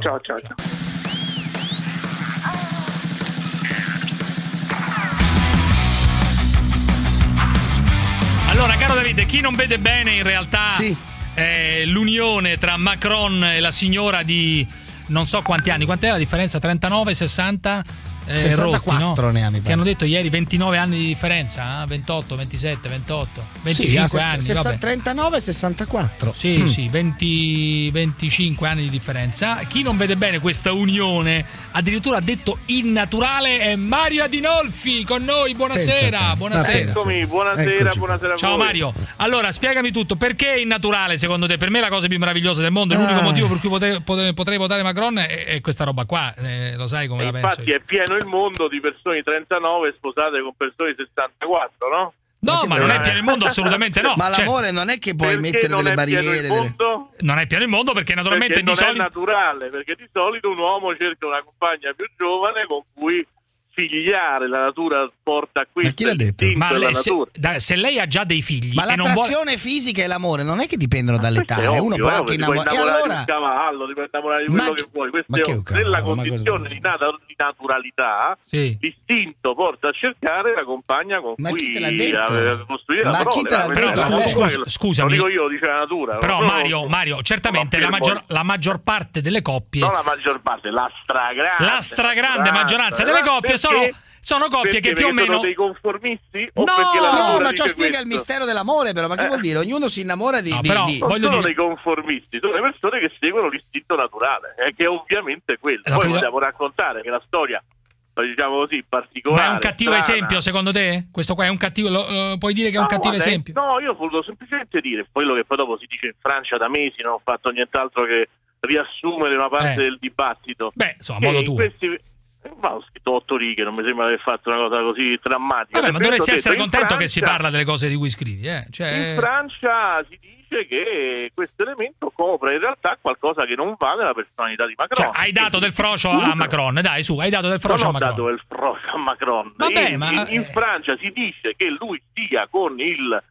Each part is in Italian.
Ciao, ciao, ciao. ciao. Allora, caro Davide, chi non vede bene in realtà Sì. è l'unione tra Macron e la signora di non so quanti anni, quant'è la differenza? 39, 60? Eh, 64 rotti, no? ne ha, mi Che pare. hanno detto ieri 29 anni di differenza, eh? 28, 27, 28, 25 Sì, ah, anni. ses- vabbè. 39 e 64. Sì, Mm. sì, 20, 25 anni di differenza. Chi non vede bene questa unione, addirittura ha detto innaturale, è Mario Adinolfi con noi. Buonasera, buonasera. Eccomi, buonasera, buonasera a Ciao voi. Mario, allora spiegami tutto, perché è innaturale secondo te? Per me è la cosa più meravigliosa del mondo, è l'unico Ah. motivo per cui pote- potrei votare Macron è, è questa roba qua, eh, lo sai come E la penso infatti io. è pieno il mondo di persone di 39 sposate con persone di 64, no? No, ma non è pieno il mondo, assolutamente no. Ma Cioè, l'amore non è che puoi mettere delle barriere. delle- non è pieno il mondo perché naturalmente Perché di non è solito... naturale, perché di solito un uomo cerca una compagna più giovane con cui figliare, la natura porta a questo. Ma chi l'ha detto? Ma lei- se, da- se lei ha già dei figli Ma e non vuole... l'attrazione fisica e l'amore non è che dipendono dall'età, è eh. uno ovvio, può eh, anche ti puoi innamorare. E innamorare di allora un cavallo, ti puoi innamorare di Ma quello che- che vuoi. Questo ma è che ovvio. cavallo, Nella ma cosa condizione di, nata- naturalità, Sì. l'istinto porta a cercare la compagna con Ma cui chi te l'ha detto? costruire la chi te l'ha detto? Scusami. Lo dico io, dice la natura. Però No, Mario, no, Mario, certamente no, la maggior, la maggior parte delle coppie... Non la maggior parte, la stragrande. La stragrande maggioranza delle coppie sono- sono coppie perché? che più o Perché sono meno- dei conformisti? O No! No, ma ciò spiega questo? il mistero dell'amore, però. Ma che Eh. vuol dire? Ognuno si innamora di. No, di- però- di- Non Voglio sono dire- dei conformisti, sono le persone che seguono l'istinto naturale, eh, che è ovviamente quello. Poi capito? possiamo raccontare che la storia, diciamo così, particolare. Ma è un cattivo strana- esempio secondo te? Questo qua è un cattivo... lo- lo- puoi dire che è un No, cattivo guarda, esempio? No, io volevo semplicemente dire quello che poi dopo si dice in Francia da mesi, non ho fatto nient'altro che riassumere una parte Eh. del dibattito. Beh, insomma, modo in tuo. questi- Ma ho scritto otto righe, non mi sembra di aver fatto una cosa così drammatica. Vabbè, ma dovresti ho essere contento che si Francia- parla delle cose di cui scrivi, eh? Cioè... In Francia si dice che questo elemento copre in realtà qualcosa che non va nella personalità di Macron. Cioè, hai dato del frocio a Macron, dai, su, hai dato del Non frocio a ho Macron. dato del frocio a Macron. Vabbè, in, ma- in- eh. Francia si dice che lui stia con il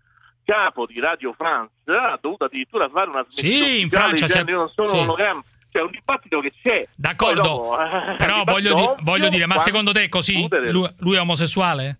capo di Radio France, ha dovuto addirittura fare una Sì, smettita in Francia dicendo c'è- io non sono sì. un ologramma. C'è un dibattito che c'è. D'accordo, dopo, eh, però voglio, ovvio voglio dire, ma secondo te è così? Lui, lui è omosessuale?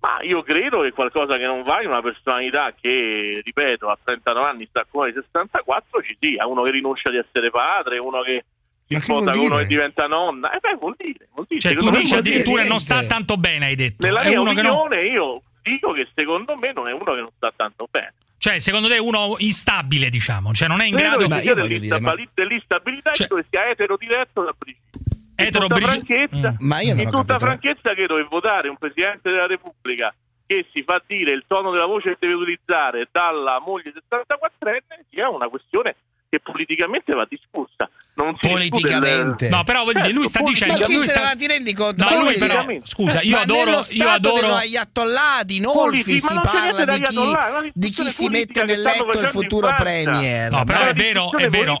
Ma io credo che qualcosa che non va in una personalità che, ripeto, a 39 anni sta con i 64 ci sia, uno che rinuncia di essere padre, uno che si sposa con uno che diventa nonna. Eh beh, vuol dire, vuol dire. Cioè, tu dici addirittura non sta tanto bene, hai detto. Nella è mia opinione io dico che secondo me non è uno che non sta tanto bene. Cioè, secondo te è uno instabile, diciamo, cioè non è in Credo grado... che Ma sia io voglio dire, dell'instabili- dell'instabilità Cioè- e dove sia etero diretto da. In Etero tutta Brigitte- franchezza, Mm. Ma io non in tutta capito. franchezza credo che votare un Presidente della Repubblica che si fa dire il tono della voce che deve utilizzare dalla moglie 64enne sia una questione che politicamente va discussa. Non si Politicamente. No, però voglio dire, lui sta Certo, dicendo... Ma chi lui se sta- ne va, ti rendi conto? No, Ma lui però, scusa, io ma adoro, nello io stato adoro, dello Ayatollah di Nolfi Politi- si parla di chi, di chi si mette nel letto il futuro premier. No, però è vero, è vero.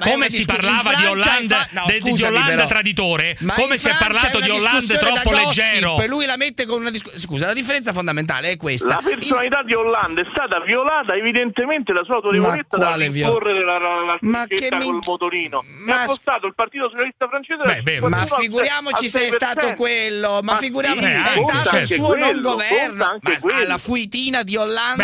come si parlava di Hollande, di Hollande traditore, come si è parlato di Hollande troppo leggero. Lui la mette con una discussione. Scusa, la differenza fondamentale è questa. La personalità di Hollande è stata violata evidentemente la sua autorevolezza Ma da quale viola- rincorrere la, la, la Ma che mi- col motorino. Ma Ma ha spostato il Partito Socialista Francese Beh, dal vero. 51 Ma figuriamoci se è 6%. stato quello, ma figuriamoci sì, è stato il suo quello, non governo, ma quello. alla fuitina di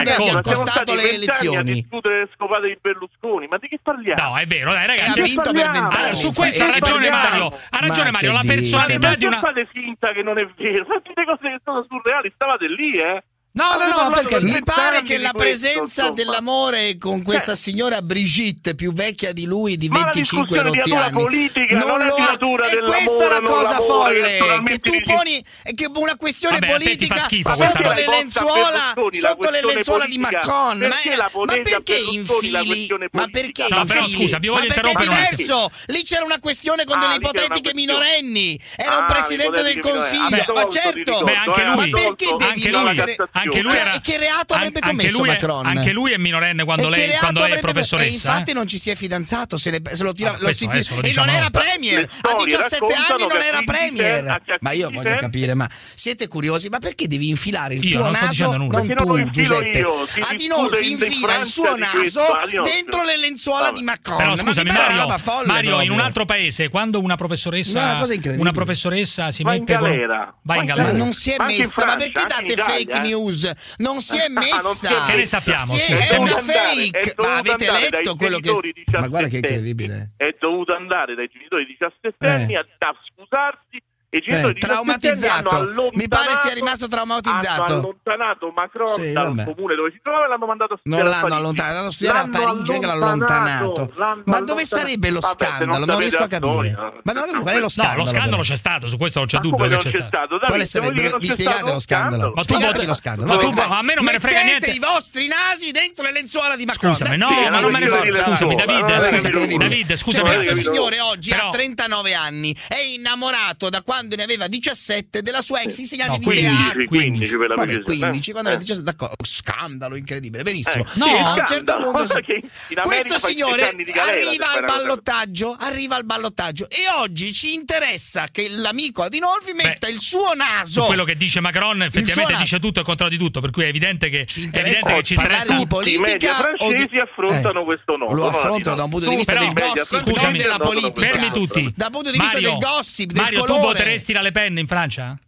Beh, conta. ha Ma costato le vent'anni a elezioni. discutere le scopate di Berlusconi. Ma di che parliamo? No, è vero, dai ragazzi. ha vinto per vent'anni. Allora, su infatti. questo ha E per ragione. Mario. Ha ragione Ma Mario, la personalità Ma di una fate finta che non è vero, fate cose che sono surreali, stavate lì, eh? No, no, no, parlato perché per Mi pare che la questo, presenza insomma. dell'amore con questa Eh. signora Brigitte, più vecchia di lui di Ma la 25 discussione di rotti anni, politica, non è lo ha- E questa è la non cosa folle, che tu poni che una questione Vabbè, politica schifo sotto le lenzuola, sotto le lenzuola di? Macron. Ma, Perché ma infili? Ma perché No, però, scusa, vi voglio ma perché è diverso? Lì c'era una questione con Ah, delle ipotetiche minorenni. Era un Ah, presidente del. Consiglio. Ma certo, anche eh, ma perché devi mettere- anche lui Che- era che reato avrebbe commesso lui è- Macron? Anche lui è minorenne quando E che lei, reato quando lei è professoressa. E infatti eh? non ci si è fidanzato, se, ne- se lo tira, Ah, lo si adesso lo tira- e diciamo non era dopo. premier. A storie 17 anni non era a 15 premier. Ma io 15 voglio capire, ma siete curiosi? Ma perché devi infilare il tuo naso? Non tu, lo Giuseppe. Adinolfi infila il suo naso dentro le lenzuola di Macron. Però scusami, Mario, roba folle Mario, in un altro paese, quando una professoressa, una professoressa si in mette con. galera. Va in Ma galera. Ma non si è messa, ma perché date fake eh? News? Non si è Ah, non si è messa. Che ne sappiamo, Si è- è una fake. è Ma avete letto quello che Ma guarda che 17 incredibile. È dovuto andare dai genitori di 17 anni Eh. a, a scusarsi i genitori Eh, di 17 anni hanno traumatizzato. Mi pare sia rimasto traumatizzato. Hanno allontanato Macron Sì, dal vabbè. comune dove si trova e l'hanno mandato a Non studiare a l'hanno Parigi. allontanato, l'hanno studiato a L'hanno Parigi che l'ha allontanato. Ma dove sarebbe lo Vabbè, scandalo? Non sapete riesco a capire. storia. Ma non qual è lo No, scandalo? lo scandalo c'è stato, su questo non c'è Ma dubbio come che non c'è stato. Quale sarebbe? non Mi spiegate lo scandalo. Ma tu Spiegatemi vuoi- lo scandalo. ma tu a me non me ne frega Mettete niente. i vostri nasi dentro le lenzuola di Macron. Scusami, no, non me ne non frega. Scusami, Davide, non è scusa, incredibile. Davide, Cioè, scusami. questo signore oggi ha 39 anni, è innamorato da quando ne aveva 17 della sua ex insegnante No, di 15, teatro. 15 per la Vabbè, precisione. 15, quando Eh. aveva 17, d'accordo. Scandalo incredibile, benissimo. Eh, No, a un certo punto questo signore 10 anni di galera, arriva al ballottaggio, arriva al ballottaggio e oggi ci interessa che l'amico Adinolfi metta il suo naso. Quello che dice Macron effettivamente dice tutto e il contrario di tutto, per cui è evidente che, Ci interessa che ci interessa di politica I francesi di- affrontano Eh, questo nodo. Lo no, affrontano no, da un punto di vista del gossip, non della politica. Fermi tutti. Dal punto di vista del gossip, del colore. Voteresti la Le Pen in Francia?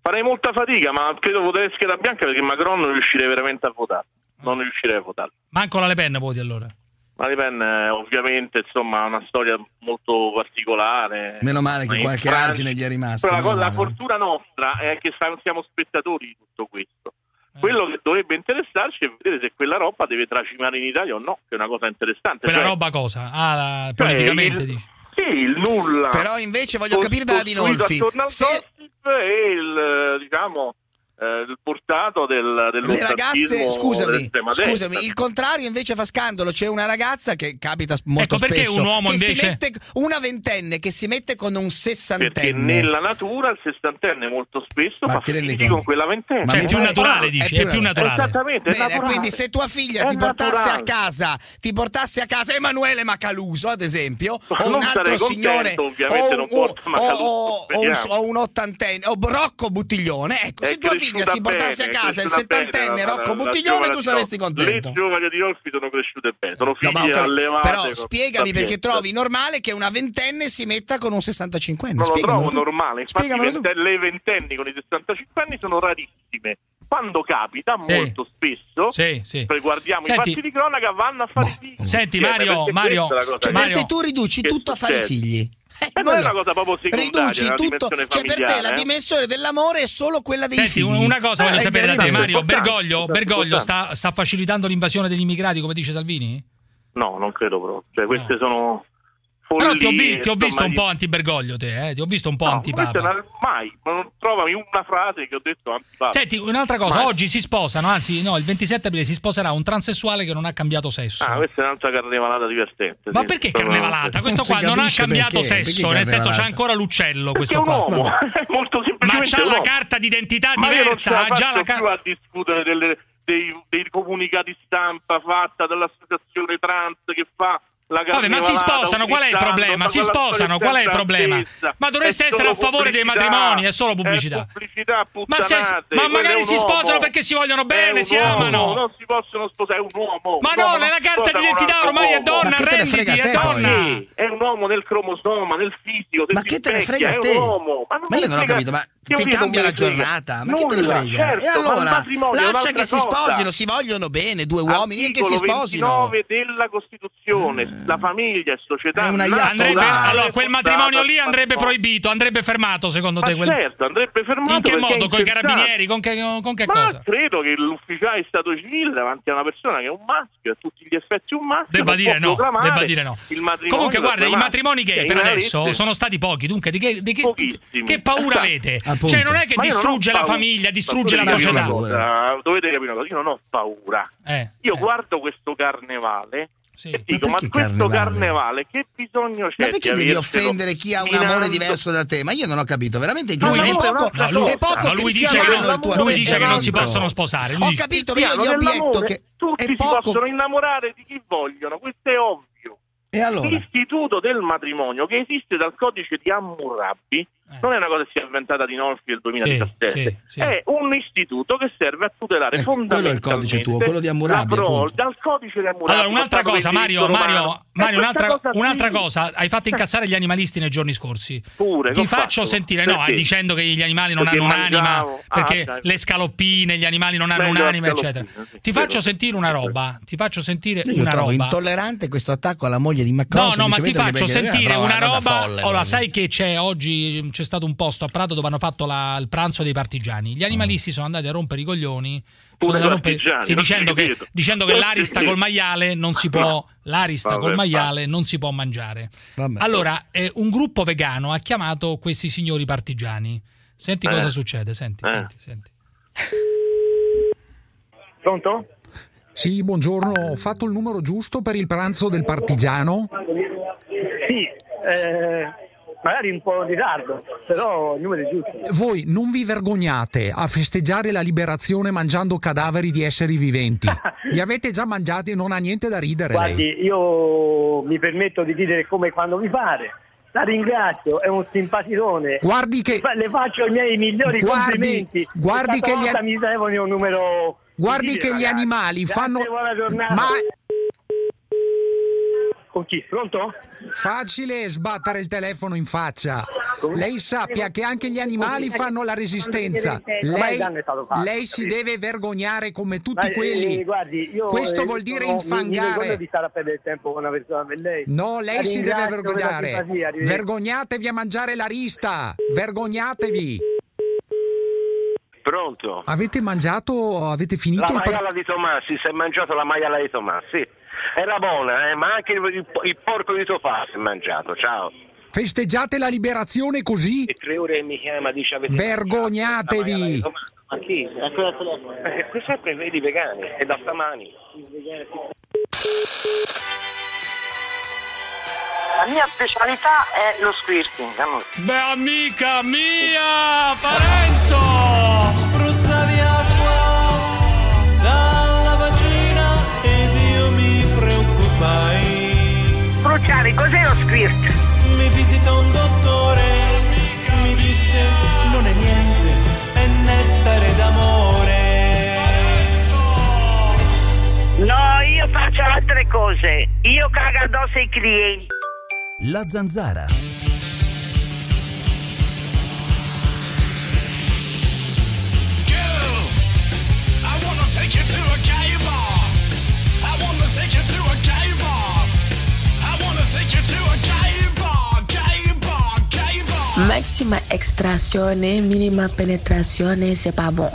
Farei molta fatica, ma credo voterei scheda bianca perché Macron non riuscirei veramente a votare. Non riuscirei a votare. Manco la Le Pen voti allora. Ma Le Pen eh, ovviamente insomma ha una storia molto particolare. Meno male che qualche Francia- argine gli è rimasto. Però la, cosa- la fortuna nostra è che siamo spettatori di tutto questo. Eh. Quello che dovrebbe interessarci è vedere se quella roba deve tracimare in Italia o no, che è una cosa interessante. Quella Cioè, roba cosa? Ah, la- cioè, politicamente il- dici. Il nulla. Però invece voglio capire da Adinolfi. attorno al Se e il, eh, diciamo, il portato del, le dell'ossatismo ragazze, scusami, scusami, il contrario invece fa scandalo. C'è una ragazza che capita molto Ecco, perché spesso. un uomo che si invece- mette, una ventenne che si mette con un Perché sessantenne. nella natura il sessantenne molto spesso Ma fa figli con quella ventenne. Cioè, è più naturale, è dici, più è più na- naturale. Esattamente, Bene, naturale. quindi se tua figlia È ti portasse a naturale. casa, ti portasse a casa Emanuele Macaluso, ad esempio, Ma o un altro signore, contento, ovviamente o, non o- o- o un, o un ottantenne, o Rocco Buttiglione, ecco, È se tua figlia cresciuta si portasse bene, a casa il settantenne Rocco Buttiglione, tu saresti contento. Le giovani di Rolfi sono cresciute bene, sono No, figlie capito. allevate. Però spiegami perché trovi normale che una ventenne si metta con un 65enne. Non lo trovo normale, infatti le ventenni con i 65 anni sono rarissime. Quando capita, Sì. molto spesso, Sì, sì. se guardiamo Senti- i fatti di cronaca, vanno a fare Boh. figli. Senti, Mario, Mario, Cioè, Mario- per te tu riduci tutto a fare figli. Eh, Eh, non è una cosa proprio secondaria, Riduci tutto, cioè per te la eh. dimensione dell'amore è solo quella dei Senti, figli. un- una cosa voglio Eh, sapere da te. Mario. Bergoglio, Bergoglio sta, sta facilitando l'invasione degli immigrati, come dice Salvini? No, non credo proprio. Cioè, queste No. sono Però ti ho, vi- follie, ti ho visto un po' anti-Bergoglio, te, eh? ti ho visto un po' No, antipapa. una- mai, ma non trovami una frase che ho detto antipapa. Senti, un'altra cosa, Mai. oggi si sposano, anzi no, il 27 aprile si sposerà un transessuale che non ha cambiato sesso. Ah, questa è un'altra carnevalata divertente. Ma sì. perché carnevalata? Questo qua non ha cambiato perché, sesso, perché nel senso c'è ancora l'uccello questo un qua. uomo, è molto Ma semplicemente c'ha un la carta d'identità Ma io non diversa, ce la ha già la faccio più carta. a discutere delle- dei, dei comunicati stampa fatta dall'associazione trans che fa Vabbè, ma si sposano, qual è il problema? Si sposano, qual è il problema? Ma dovreste essere a favore dei matrimoni, è solo pubblicità. È pubblicità, Ma, se- ma magari un si uomo. sposano perché si vogliono È bene, un si uomo, amano. Non si possono sposare, è un uomo. Ma no, nella carta d'identità ormai è donna, che a è donna. Sì, è un uomo nel cromosoma, nel fisico. Ma che te ne frega a te? Ma, io non ho capito, ma dico, cambia la giornata? Ma che te ne frega? certo, e allora lascia che si sposino, si vogliono bene, due uomini che si Articolo sposino. 29 della Costituzione, la famiglia e società. È Andrebbe, allora, quel matrimonio lì andrebbe proibito, andrebbe fermato secondo te? Quel... certo, andrebbe fermato. In che è modo? Con i carabinieri? Con che, con che Ma cosa? credo che l'ufficiale di stato civile davanti a una persona che è un maschio, a tutti gli effetti un maschio, Debba dire no, debba dire no. Il matrimonio Comunque, da guarda, i matrimoni gay Cioè, per adesso sono stati pochi. Dunque, di che, di che, che paura avete? Appunto. Cioè, non è che distrugge la paura. famiglia, distrugge la società. Dovete capire una cosa, io non ho paura. Eh, Io eh. guardo questo carnevale Sì. E dico, Ma ma, questo carnevale? carnevale? che bisogno c'è? Ma perché devi offendere chi ha un minando- amore diverso da te? Ma io non ho capito, veramente No, no, è poco, no, no, è poco no, lui dice che- il tuo lui dice che non si possono sposare. Lui Ho dice- capito, ma io gli obietto che tutti si poco possono innamorare di chi vogliono, questo è ovvio. E allora? L'istituto del matrimonio che esiste dal codice di Hammurabi. Non è una cosa che si è inventata di Nolfi nel 2017, sì, sì. è un istituto che serve a tutelare Eh, quello è il codice tuo, quello di prole- appunto. dal codice di Hammurabi. Allora, un'altra cosa, Mario, Mario, romano. Mario un'altra, cosa un'altra sì. cosa. Hai fatto incazzare gli animalisti nei giorni scorsi. Pure, Ti faccio fatto? sentire, no, Perché? dicendo che gli animali non Perché hanno un'anima. Ah, perché dai. le scaloppine, gli animali non hanno un'anima, eccetera. sì, Ti faccio sentire una roba. Ti faccio sentire Io una trovo roba. intollerante questo attacco alla moglie di Macron. No, no, ma ti faccio perché- sentire una roba. Ora, sai che c'è oggi c'è stato un posto a Prato dove hanno fatto la- il pranzo dei partigiani. Gli animalisti sono andati a rompere i coglioni. Rompere- sì, dicendo, che, dicendo che l'arista col maiale non si può. L'arista Vabbè, col maiale non si può mangiare. Vabbè. Allora, eh, un gruppo vegano ha chiamato questi signori partigiani. Senti Eh. cosa succede, senti, Eh. senti, senti. Pronto? Sì, buongiorno, ho fatto il numero giusto per il pranzo del partigiano? Sì, eh, magari un po' in ritardo, però il numero è giusto. Voi non vi vergognate a festeggiare la liberazione mangiando cadaveri di esseri viventi? Li avete già mangiati e non ha niente da ridere Guardi, lei. io mi permetto di dire come e quando mi pare. La ringrazio, è un simpaticone. Guardi che... Le faccio i miei migliori Guardi- complimenti. guardi che gli- mi un numero. Guardi che gli ragazzi. animali Grazie, fanno... buona giornata. Ma Con chi? Pronto? facile sbattere il telefono in faccia. Lei sappia che anche gli animali fanno la resistenza. Ormai Lei, lei si deve vergognare come tutti eh, quelli. Questo eh, vuol dire infangare. No, lei si deve vergognare. Vergognatevi a mangiare la rista. Vergognatevi. Pronto? Avete mangiato, avete finito La il par- maiala di Tomassi, si è mangiato la maiala di Tomassi. Era buona, eh, ma anche il, il- il porco di Tofà si è mangiato, ciao. Festeggiate la liberazione così? E tre ore mi chiama, dice avete Vergognatevi. la maiala. Ma chi? Quella- quella- Eh, qui sempre vedi vegani, e da stamani. La mia specialità è lo squirting. amore. Beh, amica mia, Parenzo! spruzza via acqua dalla vagina ed io mi preoccupai. Cruciani, cos'è lo squirt? Mi visita un dottore, mi disse non è niente, è nettare d'amore. No, io faccio altre cose. Io cago addosso ai clienti. La zanzara. Máxima extracción, mínima penetración, c'est pas bon.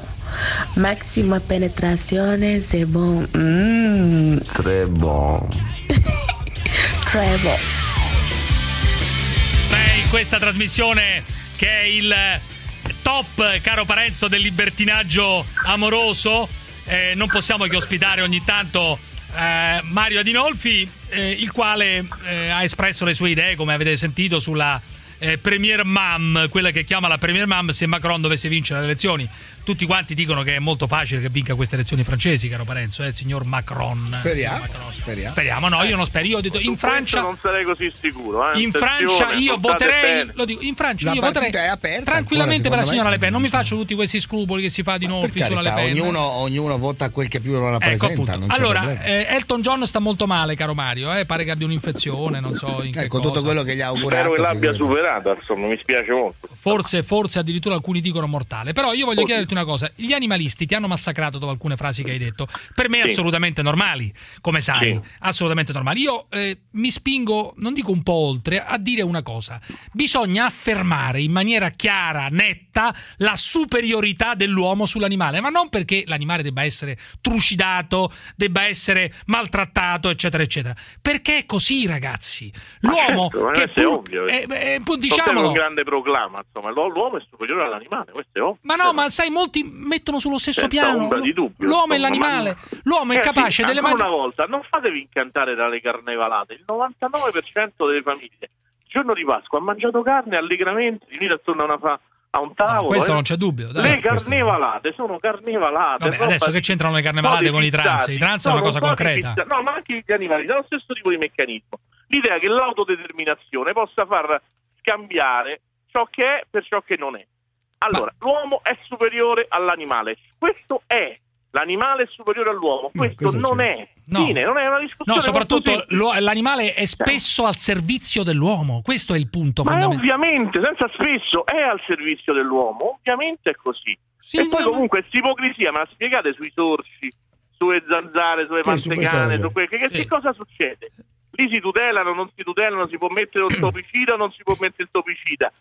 Máxima penetración, c'est bon. Mm, Très bon. très bon. Questa trasmissione che è il top, caro Parenzo, del libertinaggio amoroso, eh, non possiamo che ospitare ogni tanto eh, Mario Adinolfi, eh, il quale eh, ha espresso le sue idee, come avete sentito, sulla eh, Premier Mam, quella che chiama la Premier Mam se Macron dovesse vincere le elezioni. Tutti quanti dicono che è molto facile che vinca queste elezioni francesi, caro Parenzo, eh, il signor Macron. Speriamo, Signor Macron. speriamo. Speriamo, no, io non spero. Io ho detto in Francia non sarei così sicuro. Eh. in Francia io voterei, lo dico, in Francia La io voterei è aperta tranquillamente ancora, per la signora. Le Pen. Non mi faccio tutti questi scrupoli che si fa di Per Nolfi sulla Le Pen. ognuno, ognuno vota quel che più lo Ecco, rappresenta. c'è Allora, eh, Elton John sta molto male, caro Mario. Eh? Pare che abbia un'infezione, non so in che Ecco, cosa. tutto quello che gli ha augurato. Spero che l'abbia figurati. Superata, insomma, mi spiace molto. Forse, forse addirittura alcuni dicono mortale. Però io voglio Oddio. chiederti una cosa: gli animalisti ti hanno massacrato dopo alcune frasi che hai detto. Per me Sì. assolutamente normali, come sai, Sì. assolutamente normali. Io eh, mi spingo, non dico un po' oltre, a dire una cosa: bisogna affermare in maniera chiara, netta, la superiorità dell'uomo sull'animale, ma non perché l'animale debba essere trucidato, debba essere maltrattato, eccetera, eccetera. Perché è così, ragazzi. L'uomo certo, che è ovvio. eh, eh, pur serve diciamolo. un grande proclama, insomma, l'u- l'uomo è superiore all'animale, questo è ovvio. Ma no, ma sai, molti mettono sullo stesso Senza piano l'uomo e l'animale. ma- L'uomo è Eh, capace delle ancora mani. una volta, non fatevi incantare dalle carnevalate. Il 99% delle famiglie, il giorno di Pasqua, ha mangiato carne allegramente, riunite attorno a, una fa- a un tavolo. Questo eh. non c'è dubbio. dai. Le carnevalate sono carnevalate. Vabbè, adesso che c'entrano le carnevalate con i trans? I trans è No, una cosa concreta. fizzate. No, ma anche gli animali, dallo stesso tipo di meccanismo. L'idea che l'autodeterminazione possa far scambiare ciò che è per ciò che non è. Allora, l'uomo è superiore all'animale. Questo è. L'animale è superiore all'uomo. Questo, questo non c'è. è. No. Fine, non è una discussione. No, soprattutto l'animale è spesso al servizio dell'uomo. Questo è il punto Ma fondamentale. ovviamente, senza spesso, è al servizio dell'uomo. Ovviamente è così. Sì, e poi no, comunque questa ipocrisia me la spiegate sui sorci, sulle zanzare, sulle Sì, mantecane, su que- che, che Sì. cosa succede? Lì si tutelano, non si tutelano, si può mettere un topicida o non si può mettere il topicida.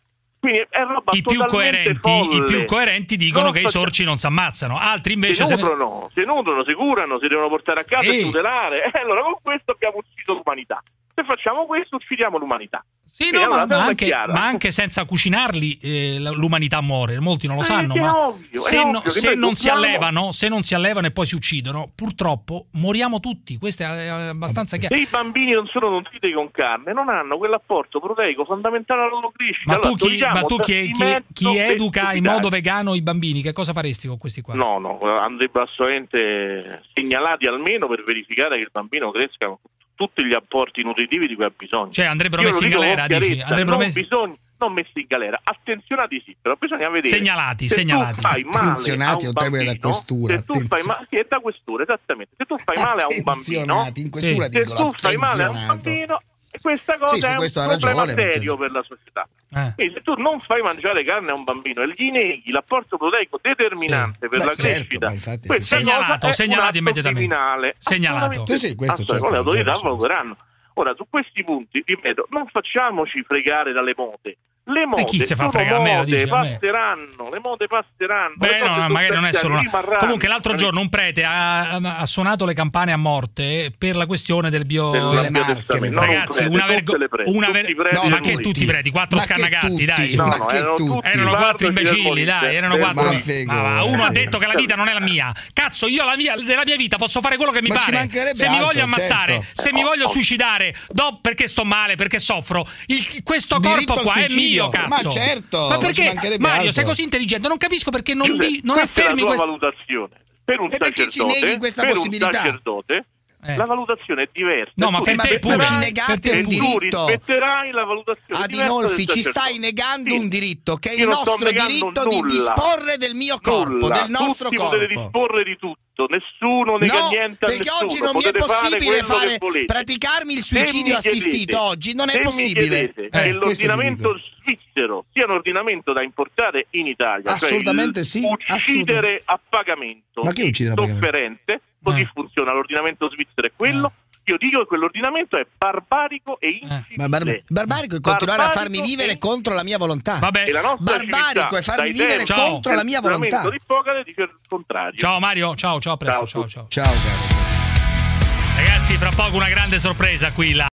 Quindi è roba I più, coerenti, I più coerenti dicono Non che i sorci non si ammazzano, altri invece si se ne- nutrono, si nutrono, si curano, si devono portare a casa Sì. e tutelare. E allora con questo abbiamo ucciso l'umanità. Se facciamo questo uccidiamo l'umanità. Sì, no, ma, ma anche, ma anche senza cucinarli eh, l'umanità muore, molti non lo Eh, sanno, ma ovvio, se, no- se non si allevano, se non si allevano e poi si uccidono, purtroppo moriamo tutti, questo è abbastanza chiaro. Se i bambini non sono nutriti con carne, non hanno quell'apporto proteico fondamentale alla loro crescita. Ma tu Allora, chi, togliamo ma tu chi, chi- chi educa in modo vegano i bambini, che cosa faresti con questi qua? No, no, andrebbero assolutamente segnalati almeno per verificare che il bambino cresca con tutti gli apporti nutritivi di cui ha bisogno. Cioè, andrebbero Io messi in galera, dici? Andrebbero non messi- bisogna- non messi in galera, attenzionati sì, però bisogna vedere. Segnalati, se segnalati. Tu fai male Attenzionati a è un un termine da bambino, questura, Se tu fai male, sì, è da questura, esattamente. Se tu fai male a un bambino, in questura se dicono tu fai male a un attenzionato. Bambino, questa cosa Sì, è un ha ragione, problema perché- serio per la società. Eh. Quindi se tu non fai mangiare carne a un bambino e gli neghi l'apporto proteico determinante per Beh, la certo, crescita, infatti sì. Segnalato, segnalato immediatamente. criminale. Segnalato. Sì, sì, questo certo, Le autorità ragione, valuteranno. Ora, su questi punti, ripeto, non facciamoci fregare dalle mode. Le mode chi si fa sono fregare? A me lo mode, me? passeranno, le mode passeranno. Beh, no, no, magari non è solo una... Comunque l'altro giorno un prete ha, ha suonato le campane a morte per la questione del bio... Del Delle marche, Non Ragazzi, prete, una tutte vergogna... le prete, Una tutti ver- i preti no, del ma che tutti i preti? Quattro scannagatti, dai. No, No, ma no, che erano tutti? Erano quattro imbecilli, dai, erano quattro. Ma uno ha detto che la vita non è la mia. Cazzo, io la mia, della mia vita posso fare quello che mi pare. Se mi voglio ammazzare, certo. se mi voglio suicidare, do perché sto male, perché soffro. Questo corpo qua è suicidio. Mio, cazzo. Ma certo, Ma perché Mario, altro. sei così intelligente? Non capisco perché non, di, non questa affermi tua questo. valutazione. Per un E perché ci sacerdote, neghi questa per possibilità? un sacerdote, Eh. la valutazione è diversa. No, ma Tu per te pure. ci negate te un diritto. rispetterai la valutazione diversa Adinolfi, ci stai negando Sì. un diritto che è il nostro diritto di nulla. disporre del mio corpo, Nulla. del nostro Tutti potete corpo. disporre di tutto, nessuno nega No, niente a perché nessuno. oggi non mi è Potete fare possibile fare, volete. praticarmi il suicidio chiedete- assistito. Oggi non è possibile. Eh, che l'ordinamento svizzero sia un ordinamento da importare in Italia, Assolutamente cioè sì, uccidere a pagamento, Ma che uccidere a pagamento? Così Eh. funziona l'ordinamento svizzero, è quello. Io dico che quell'ordinamento è barbarico e incivile. Ma bar- barbarico è continuare a farmi Barbarico vivere e- contro la mia volontà. Vabbè. E Barbarico civiltà, è farmi vivere Ciao. contro la mia volontà. di dice il contrario. Ciao Mario, ciao, ciao, a presto, Ciao ciao, ciao. Ciao caro. Ragazzi, fra poco una grande sorpresa qui. La